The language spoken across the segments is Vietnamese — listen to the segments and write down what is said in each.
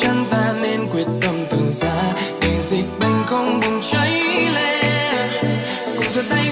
chân ta nên quyết tâm từ xa. Để dịch bệnh không bùng cháy lên. Cùng giơ tay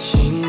watching